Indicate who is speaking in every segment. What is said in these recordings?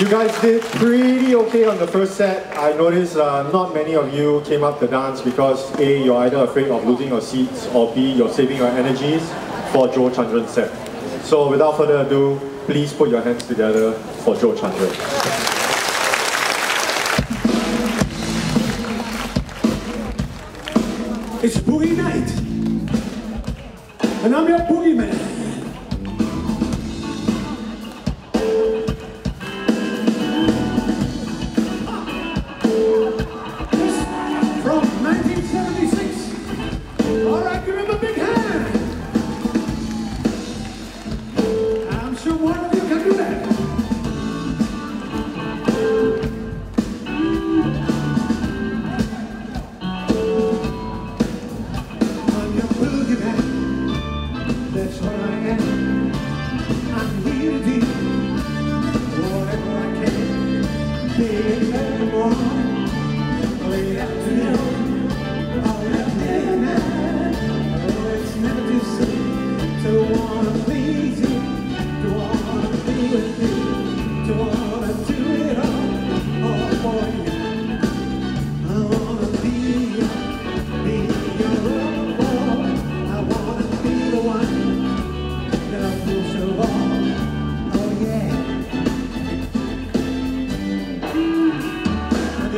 Speaker 1: You guys did pretty okay on the first set. I noticed uh, not many of you came up to dance because A, you're either afraid of losing your seats or B, you're saving your energies for Joe Chandran's set. So without further ado, please put your hands together for Joe Chandran.
Speaker 2: It's boogie night. And I'm your boogeyman.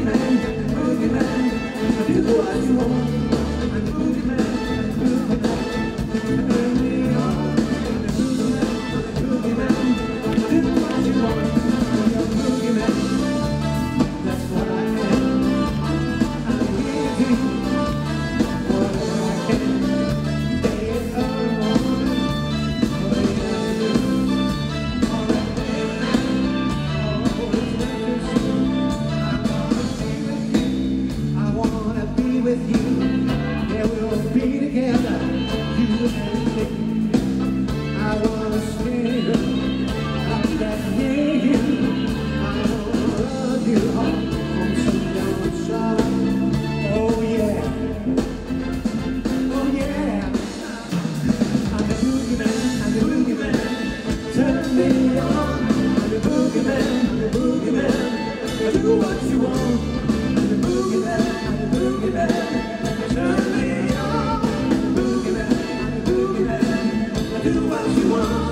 Speaker 2: boogeyman, the boogeyman. Do what you want, I'm the boogeyman. with you, and we'll be together, you and me. I wanna stay up that near you. I wanna love you all some down. Oh yeah, oh yeah. I'm the boogeyman, I'm the boogeyman. Turn me on, I'm the boogeyman, I'm the. Do what you do what you want.